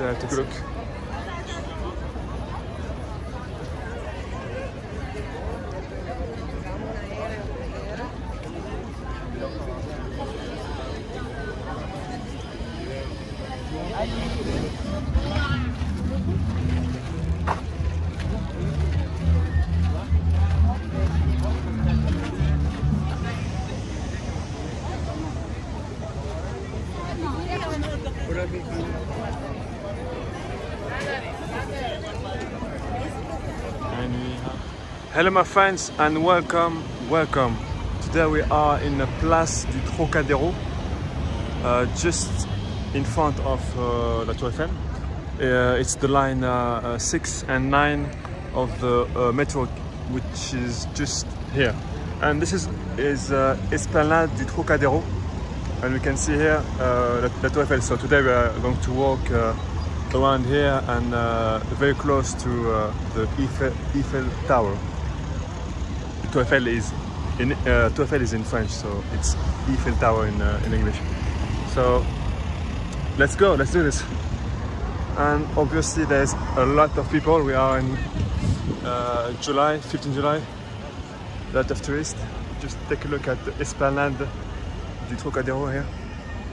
Let's uh, take a look. And we have... Hello my friends and welcome, welcome. Today we are in the Place du Trocadéro, uh, just in front of uh, La Tour Eiffel. Uh, it's the line uh, uh, 6 and 9 of the uh, metro which is just here. And this is, is Esplanade du Trocadéro. And we can see here La, Tour Eiffel. So today we are going to walk around here and uh, very close to uh, the Eiffel, Eiffel Tower. Tour Eiffel is in uh, Tour Eiffel is in French, so it's Eiffel Tower in uh, in English. So let's go, let's do this. And obviously there's a lot of people. We are in uh, July, 15 July. A lot of tourists. Just take a look at the Esplanade du Trocadéro here.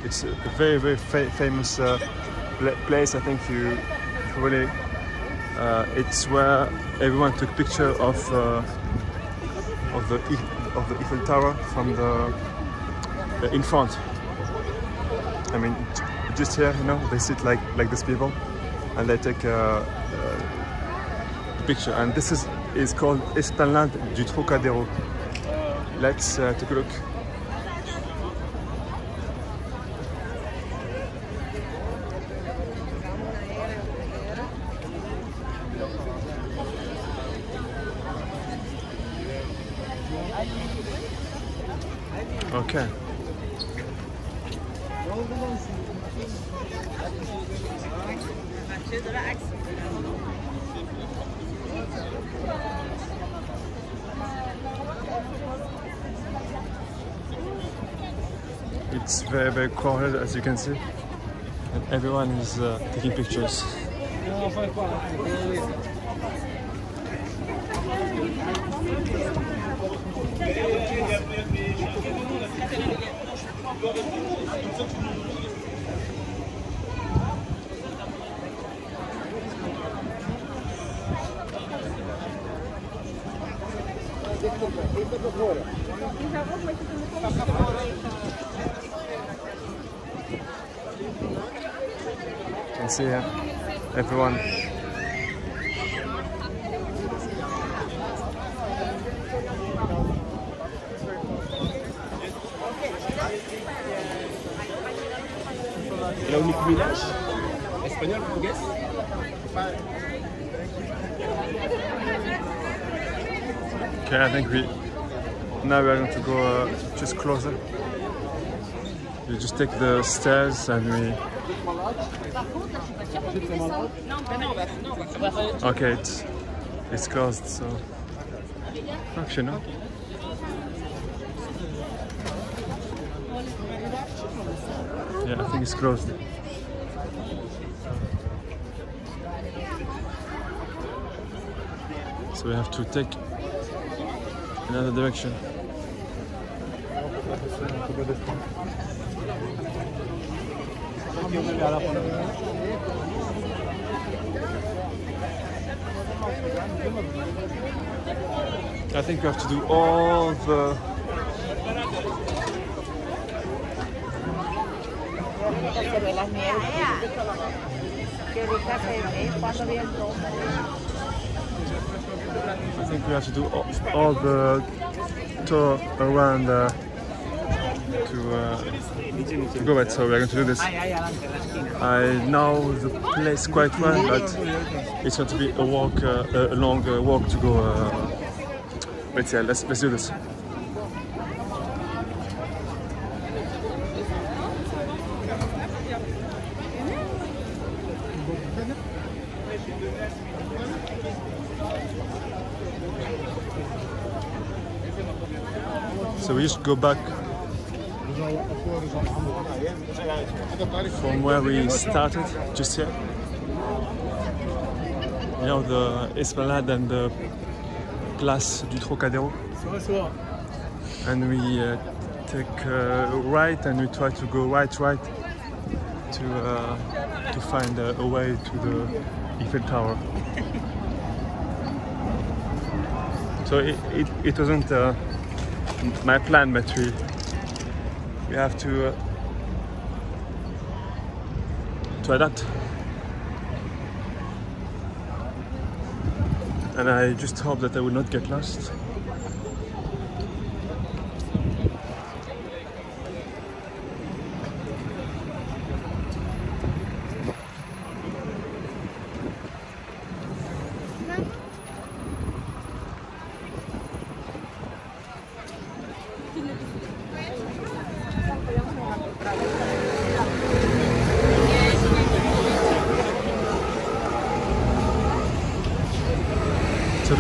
It's a very very fa famous uh, place. I think you really. Uh, it's where everyone took picture of uh, of the of the Eiffel Tower from the uh, in front. I mean, just here, you know, they sit like like these people, and they take a, a picture. And this is is called Esplanade du Trocadéro. Let's uh, take a look. Okay. It's very very crowded as you can see, and everyone is uh, taking pictures. Can see here, everyone. El único village español, portugués. Okay, I think we now we are going to go uh, just closer. We just take the stairs and we. Okay, it's it's closed, so actually no. Yeah, I think it's closed. So we have to take another direction. I think we have to do all the. I think we have to do all, all the tour around uh, to, uh, go back. So we're going to do this. I know the place quite well, but it's going to be a walk, uh, a long uh, walk to go. Uh, let's yeah, let's let's do this. So we just go back from where we started, just here. you know, the Esplanade and the Place du Trocadéro. And we uh, take uh, right and we try to go right, right to uh, to find a, a way to the Eiffel Tower. So it, it, it wasn't uh, my plan, but we we have to uh, to adapt. And I just hope that I will not get lost.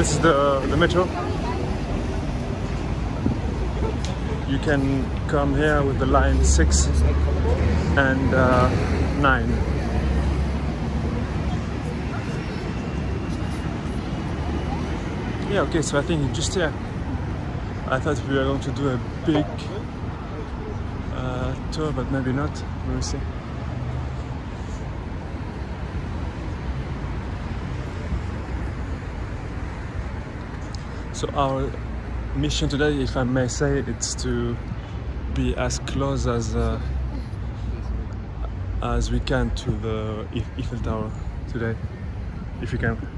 This is the the metro. You can come here with the line six and uh, nine. Yeah, okay. So I think just here. I thought we were going to do a big uh, tour, but maybe not. We'll see. So our mission today, if I may say, it's to be as close as uh, as we can to the Eiffel Tower today, if we can.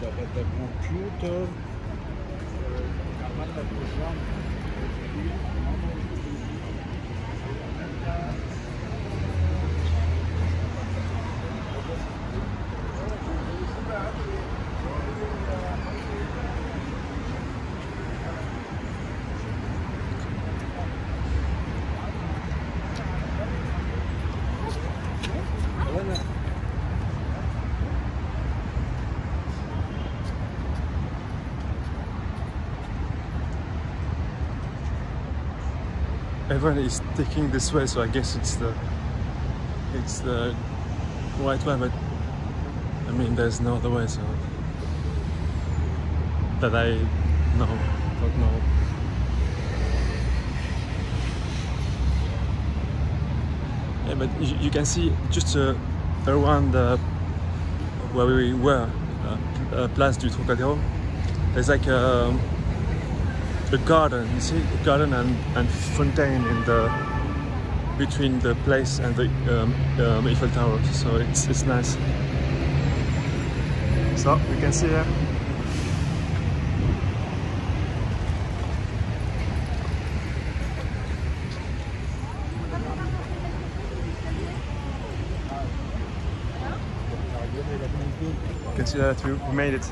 the, the computer, uh, Everyone is taking this way, so I guess it's the it's the right way. But I mean, there's no other way, so that I know, don't know. Yeah, but you, you can see just uh, around uh, where we were, uh, uh, Place du Trocadéro. There's like a, a garden, you see, a garden and, and fontaine in the between the place and the um, um, Eiffel Tower. So it's it's nice. So you can see here. You can see that we made it.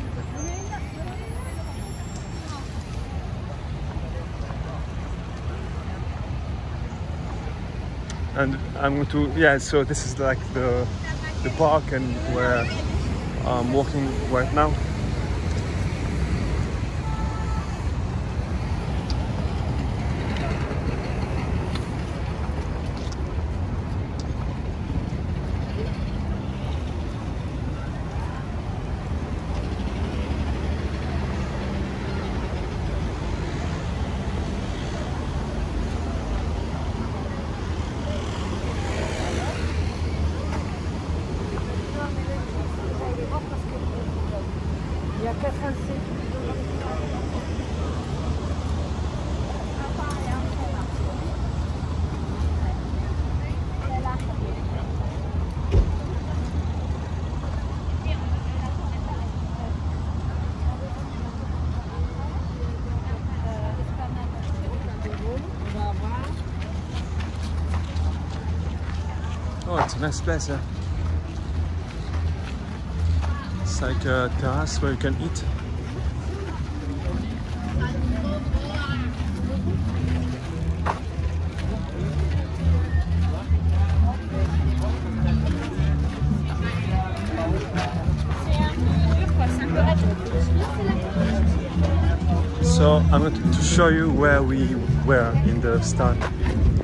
And I'm going to yeah. So this is like the the park and where I'm walking right now. Oh, it's a nice place. Yeah. It's like a terrace where you can eat. So I'm going to show you where we were in the start,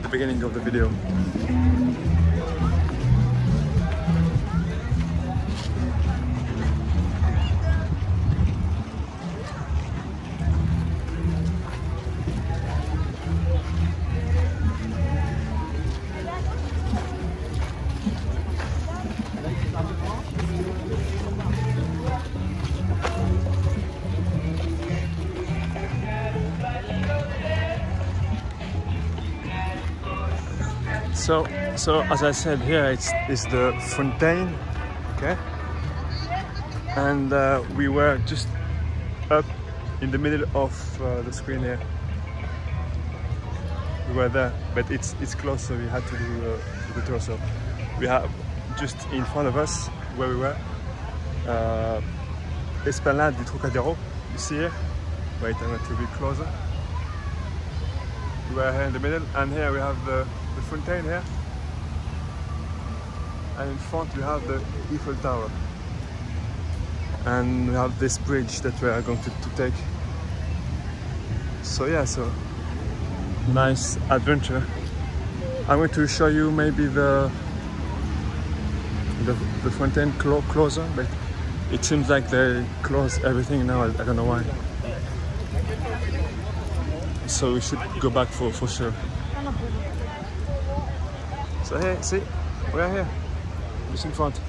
the beginning of the video. So, so as I said here, it's, it's the fontaine, okay? And uh, we were just up in the middle of uh, the screen here. We were there, but it's it's close, so we had to do uh, the tour. So we have just in front of us where we were, uh, Esplanade du Trocadero. You see here? Wait, I'm going to be closer. We were here in the middle, and here we have the the fontaine here. And in front we have the Eiffel Tower. And we have this bridge that we are going to, to take. So yeah so nice adventure. I'm going to show you maybe the the, the fontaine clo closer but it seems like they close everything now. I, I don't know why. So we should go back for, for sure so here, see, we are here, just in front.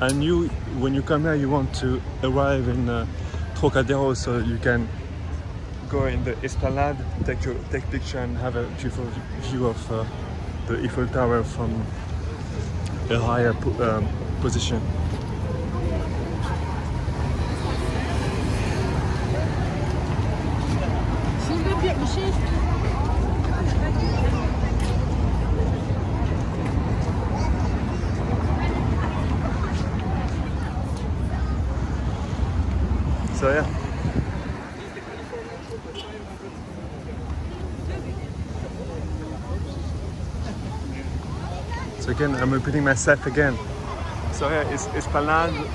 And you, when you come here, you want to arrive in uh, Trocadero so you can go in the Esplanade, take your take picture and have a beautiful view of uh, the Eiffel Tower from a higher po um, position. So yeah. So again, I'm repeating myself again. So here is Esplanade,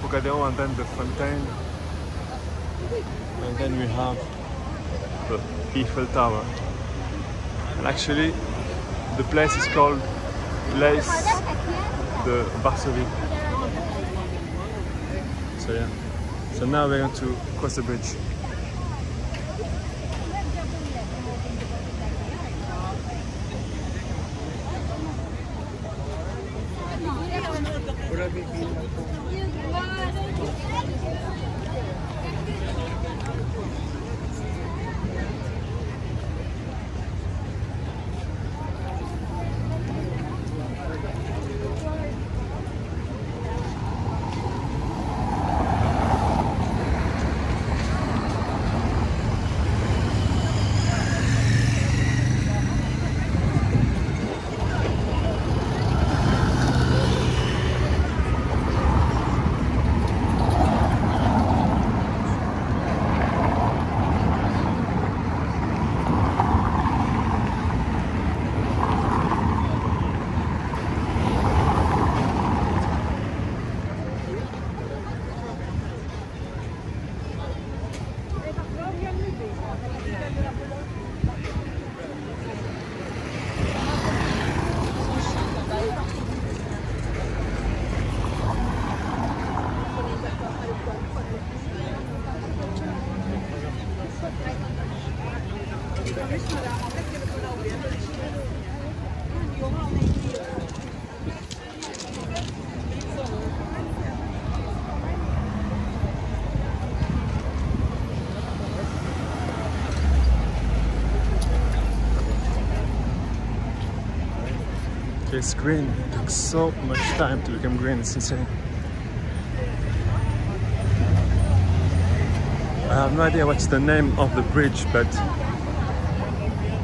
Trocadero, and then the Fontaine. And then we have the Eiffel Tower. And actually, the place is called Place de Varsovie. So yeah. So now we're going to cross the bridge. It's green. It took so much time to become green. It's insane. I have no idea what's the name of the bridge, but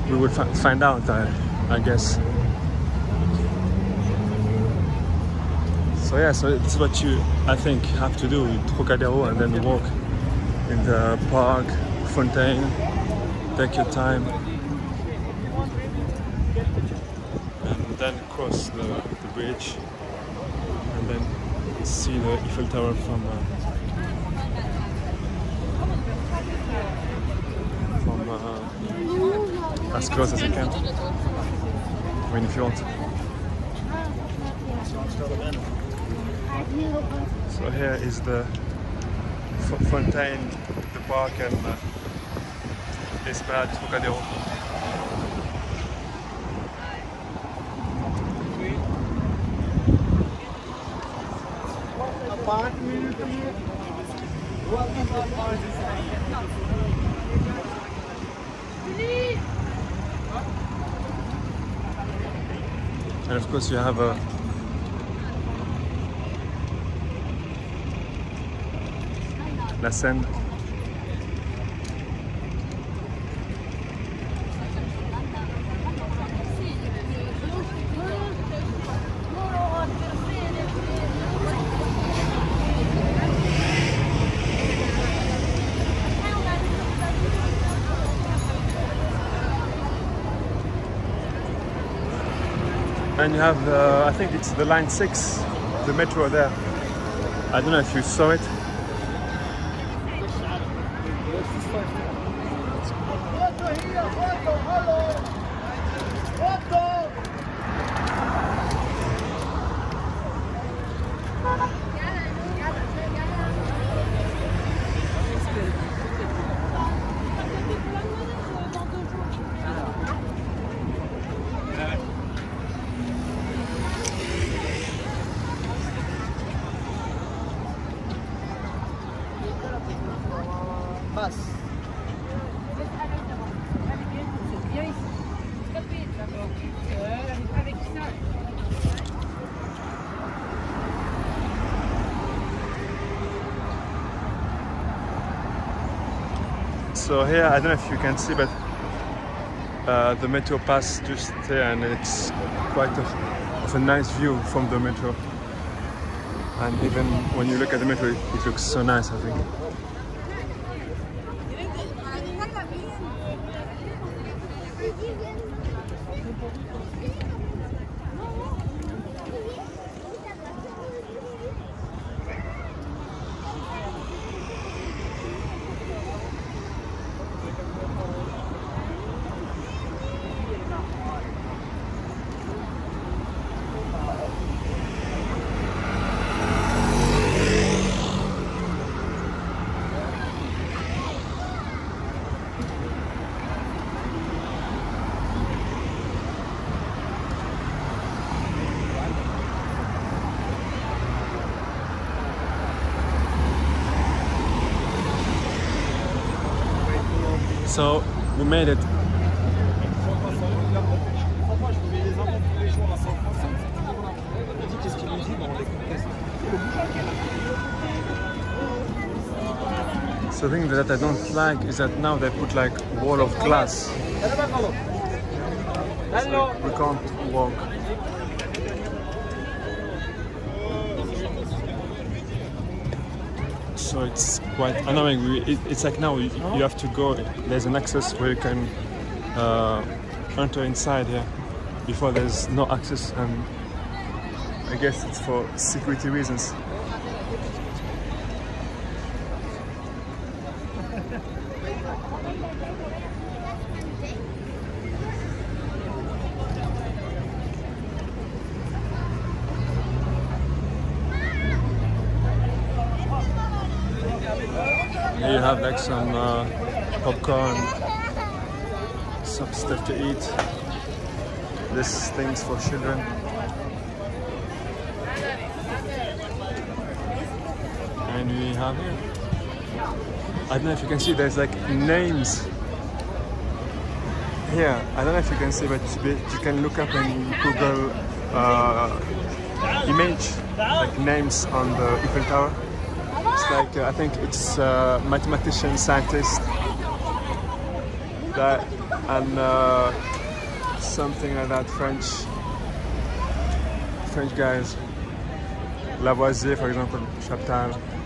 we will find out, I, I guess. So yeah, so it's what you I think have to do in Trocadero and then walk in the park, fontaine, take your time. And then cross the, the bridge and then see the Eiffel Tower from uh, from uh, as close as you can. I if you want. So here is the fontaine, the park and uh, Esplanade Trocadero. Of course you have a la Seine. You have the, I think it's the line six, the metro there. I don't know if you saw it. So here, I don't know if you can see, but uh, the metro pass just there, and it's quite a, of a nice view from the metro. And even when you look at the metro, it, it looks so nice, I think. So we made it. So the thing that I don't like is that now they put like wall of glass. So we can't walk. So it's quite annoying. We, it, it's like now you, you have to go. There's an access where you can uh, enter inside here. Before there's no access, and I guess it's for security reasons. Some uh, popcorn, some stuff to eat. This things for children. And we have here. I don't know if you can see. There's like names here. I don't know if you can see, but you can look up in Google uh, image like names on the Eiffel Tower. Like uh, I think it's uh, mathematician, scientist, that and uh, something like that. French, French guys. Lavoisier, for example, Chaptal.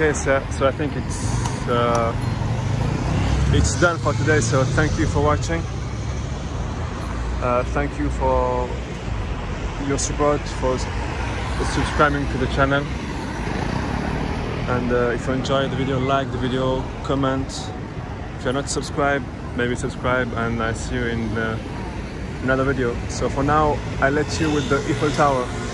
Okay, so, so I think it's uh, it's done for today. So thank you for watching. Uh, thank you for your support, for subscribing to the channel. And uh, if you enjoyed the video, like the video, comment. If you're not subscribed, maybe subscribe, and I see you in uh, another video. So for now, I let you with the Eiffel Tower.